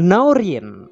Naurin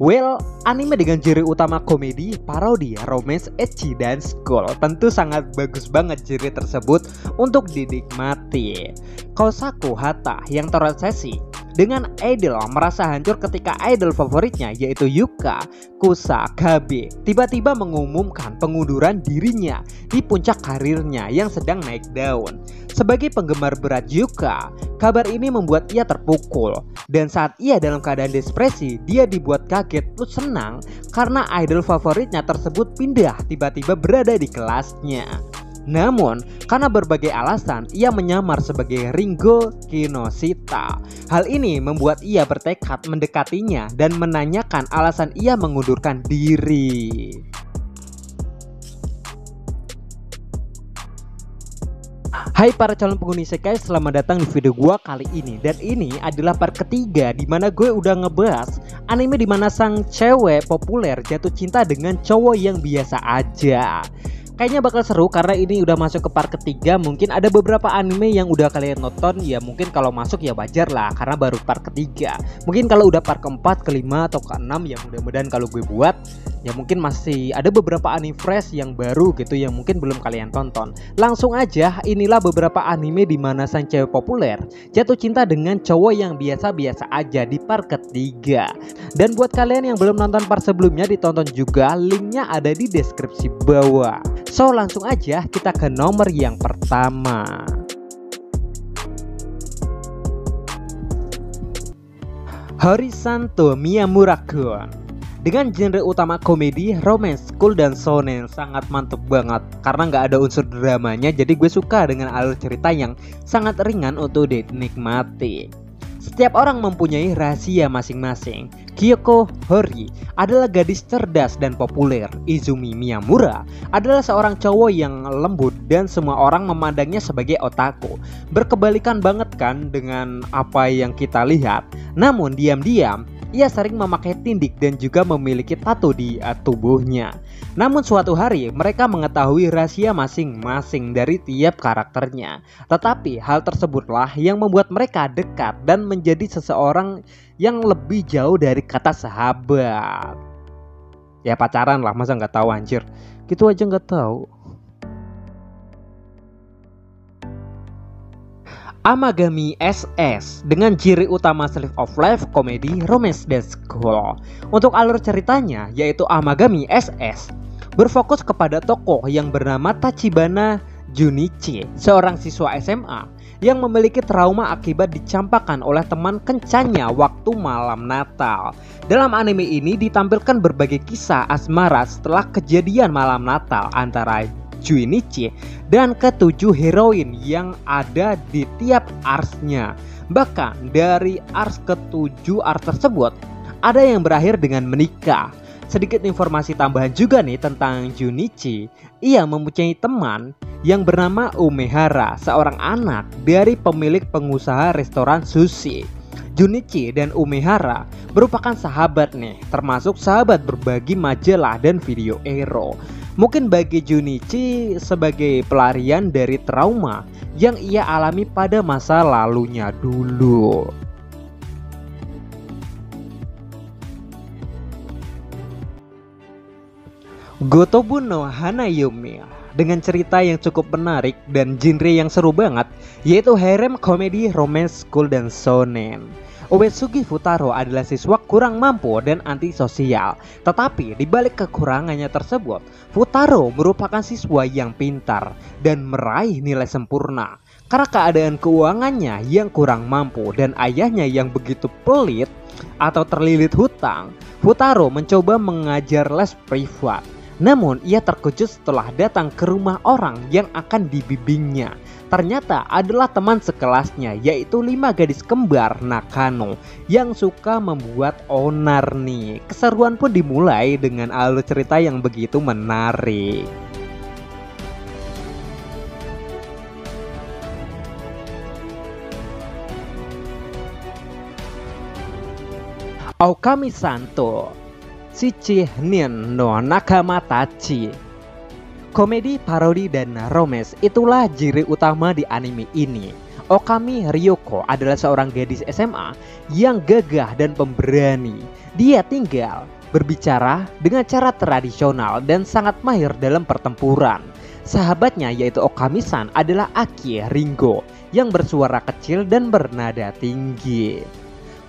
Well, anime dengan jiri utama komedi, parodi, romance, ecchi, dan school tentu sangat bagus banget jiri tersebut untuk dinikmati. Kosaku Hata yang terobsesi dengan idol merasa hancur ketika idol favoritnya yaitu Yuka Kusakabe tiba-tiba mengumumkan pengunduran dirinya di puncak karirnya yang sedang naik daun. Sebagai penggemar berat Yuka, kabar ini membuat ia terpukul dan saat ia dalam keadaan depresi, dia dibuat kaget plus senang karena idol favoritnya tersebut pindah tiba-tiba berada di kelasnya. Namun, karena berbagai alasan, ia menyamar sebagai Ringo Kinoshita. Hal ini membuat ia bertekad mendekatinya dan menanyakan alasan ia mengundurkan diri. Hai para calon penghuni Sekai, selamat datang di video gua kali ini Dan ini adalah part ketiga di mana gue udah ngebahas anime di mana sang cewek populer jatuh cinta dengan cowok yang biasa aja Kayaknya bakal seru karena ini udah masuk ke part ketiga. Mungkin ada beberapa anime yang udah kalian nonton. Ya mungkin kalau masuk ya wajar lah Karena baru part ketiga. Mungkin kalau udah part keempat, kelima, atau keenam Ya mudah-mudahan kalau gue buat Ya mungkin masih ada beberapa anime fresh yang baru gitu Yang mungkin belum kalian tonton. Langsung aja inilah beberapa anime di mana sang cewek populer Jatuh cinta dengan cowok yang biasa-biasa aja di part ketiga. Dan buat kalian yang belum nonton part sebelumnya ditonton juga. Linknya ada di deskripsi bawah So langsung aja kita ke nomor yang pertama. Horisanto Miyamura-kun dengan genre utama komedi, romance, cool, dan shonen sangat mantep banget. Karena nggak ada unsur dramanya jadi gue suka dengan alur cerita yang sangat ringan untuk dinikmati setiap orang mempunyai rahasia masing-masing. Kyoko Hori adalah gadis cerdas dan populer. Izumi Miyamura adalah seorang cowok yang lembut dan semua orang memandangnya sebagai otaku. Berkebalikan banget kan dengan apa yang kita lihat. Namun diam-diam ia sering memakai tindik dan juga memiliki tato di uh, tubuhnya. Namun suatu hari mereka mengetahui rahasia masing-masing dari tiap karakternya. Tetapi hal tersebutlah yang membuat mereka dekat dan menjadi seseorang yang lebih jauh dari kata sahabat. Ya pacaran lah, masa nggak tahu anjir. Gitu aja nggak tahu. Amagami SS dengan ciri utama Slave of Life, komedi, romance, dan school. Untuk alur ceritanya yaitu Amagami SS berfokus kepada tokoh yang bernama Tachibana Junichi, seorang siswa SMA yang memiliki trauma akibat dicampakkan oleh teman kencannya waktu malam Natal. Dalam anime ini ditampilkan berbagai kisah asmara setelah kejadian malam Natal antara Juinichi dan ketujuh heroin yang ada di tiap arsnya. Bahkan dari ars ketujuh ars tersebut ada yang berakhir dengan menikah. Sedikit informasi tambahan juga nih tentang Junichi. Ia mempunyai teman yang bernama Umehara, seorang anak dari pemilik pengusaha restoran sushi. Junichi dan Umehara merupakan sahabat nih, termasuk sahabat berbagi majalah dan video ero. Mungkin bagi Junichi sebagai pelarian dari trauma yang ia alami pada masa lalunya dulu. Gotobu no Hanayumi dengan cerita yang cukup menarik dan genre yang seru banget yaitu harem komedi romance school dan shonen. Uesugi Futaro adalah siswa kurang mampu dan antisosial. Tetapi di balik kekurangannya tersebut, Futaro merupakan siswa yang pintar dan meraih nilai sempurna. Karena keadaan keuangannya yang kurang mampu dan ayahnya yang begitu pelit atau terlilit hutang, Futaro mencoba mengajar les privat. Namun ia terkejut setelah datang ke rumah orang yang akan dibimbingnya ternyata adalah teman sekelasnya yaitu lima gadis kembar Nakano yang suka membuat onar nih. Keseruan pun dimulai dengan alur cerita yang begitu menarik. Okami Santo Shichi Nin no Nakamatachi Komedi, parodi, dan romance itulah ciri utama di anime ini. Okami Ryoko adalah seorang gadis SMA yang gagah dan pemberani. Dia tinggal berbicara dengan cara tradisional dan sangat mahir dalam pertempuran. Sahabatnya yaitu Okami-san adalah Aki Ringo yang bersuara kecil dan bernada tinggi.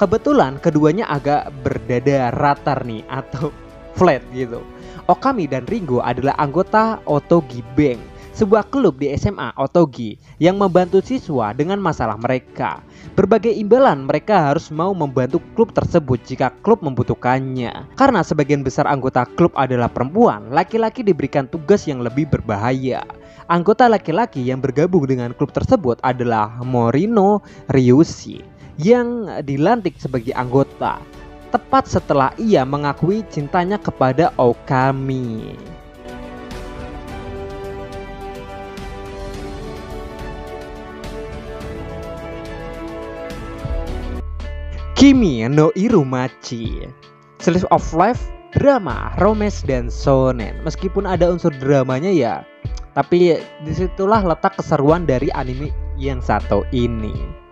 Kebetulan keduanya agak berdada ratar nih atau flat gitu. Okami dan Ringo adalah anggota Otogi Bank sebuah klub di SMA Otogi yang membantu siswa dengan masalah mereka. Berbagai imbalan mereka harus mau membantu klub tersebut jika klub membutuhkannya. Karena sebagian besar anggota klub adalah perempuan, laki-laki diberikan tugas yang lebih berbahaya. Anggota laki-laki yang bergabung dengan klub tersebut adalah Morino Ryushi yang dilantik sebagai anggota tepat setelah ia mengakui cintanya kepada Okami. Kimi no Irumachi Slice of life, drama, romance, dan shonen Meskipun ada unsur dramanya ya Tapi di situlah letak keseruan dari anime yang satu ini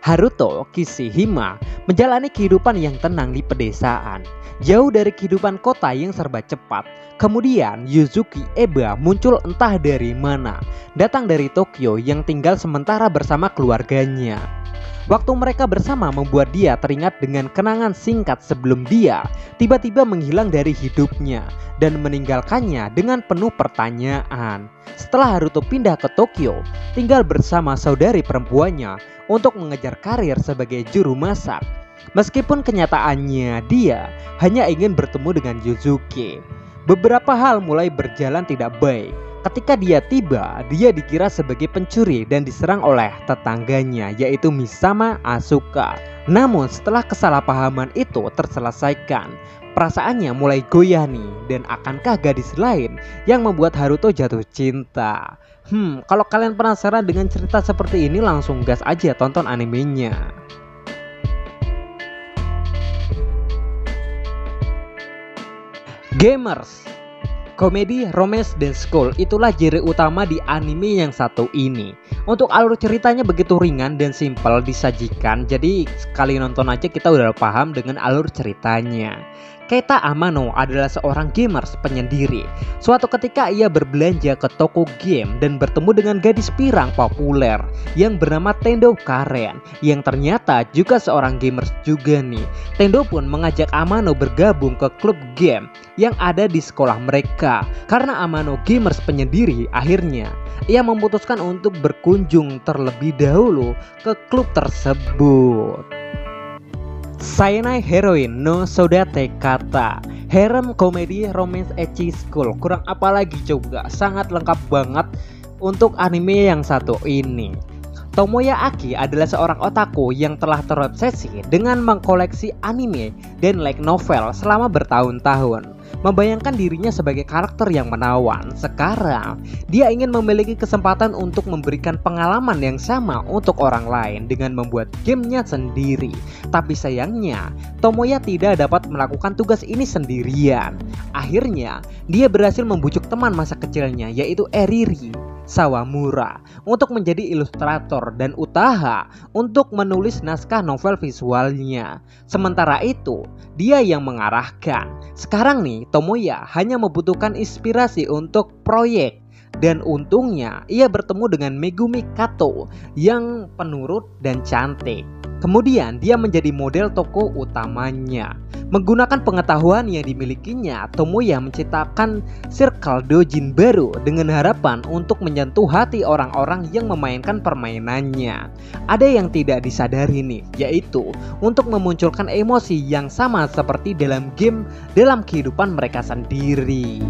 Haruto Kishihima menjalani kehidupan yang tenang di pedesaan. Jauh dari kehidupan kota yang serba cepat Kemudian Yuzuki Eba muncul entah dari mana Datang dari Tokyo yang tinggal sementara bersama keluarganya Waktu mereka bersama membuat dia teringat dengan kenangan singkat sebelum dia tiba-tiba menghilang dari hidupnya dan meninggalkannya dengan penuh pertanyaan. Setelah Haruto pindah ke Tokyo, tinggal bersama saudari perempuannya untuk mengejar karir sebagai juru masak. Meskipun kenyataannya dia hanya ingin bertemu dengan Yuzuki. Beberapa hal mulai berjalan tidak baik Ketika dia tiba, dia dikira sebagai pencuri dan diserang oleh tetangganya yaitu Misama Asuka. Namun setelah kesalahpahaman itu terselesaikan, perasaannya mulai goyah nih dan akankah gadis lain yang membuat Haruto jatuh cinta? Hmm, kalau kalian penasaran dengan cerita seperti ini langsung gas aja tonton animenya. Gamers Komedi, romance, dan school itulah genre utama di anime yang satu ini. Untuk alur ceritanya begitu ringan dan simpel disajikan, jadi sekali nonton aja kita udah paham dengan alur ceritanya. Keita Amano adalah seorang gamers penyendiri. Suatu ketika ia berbelanja ke toko game dan bertemu dengan gadis pirang populer yang bernama Tendo Karen yang ternyata juga seorang gamers juga nih. Tendo pun mengajak Amano bergabung ke klub game yang ada di sekolah mereka. Karena Amano gamers penyendiri, akhirnya ia memutuskan untuk berkunjung terlebih dahulu ke klub tersebut. Sainai Heroin no Sodate Kata. Harem komedi romance ecchi school. Kurang apa lagi coba? Sangat lengkap banget untuk anime yang satu ini. Tomoya Aki adalah seorang otaku yang telah terobsesi dengan mengkoleksi anime dan light novel selama bertahun-tahun membayangkan dirinya sebagai karakter yang menawan. Sekarang, dia ingin memiliki kesempatan untuk memberikan pengalaman yang sama untuk orang lain dengan membuat gamenya sendiri. Tapi sayangnya, Tomoya tidak dapat melakukan tugas ini sendirian. Akhirnya, dia berhasil membujuk teman masa kecilnya yaitu Eriri Sawamura untuk menjadi ilustrator dan Utaha untuk menulis naskah novel visualnya. Sementara itu, dia yang mengarahkan. Sekarang nih, Tomoya hanya membutuhkan inspirasi untuk proyek dan untungnya ia bertemu dengan Megumi Kato yang penurut dan cantik. Kemudian dia menjadi model toko utamanya. Menggunakan pengetahuan yang dimilikinya, Tomoya menciptakan circle dojin baru dengan harapan untuk menyentuh hati orang-orang yang memainkan permainannya. Ada yang tidak disadari nih, yaitu untuk memunculkan emosi yang sama seperti dalam game dalam kehidupan mereka sendiri.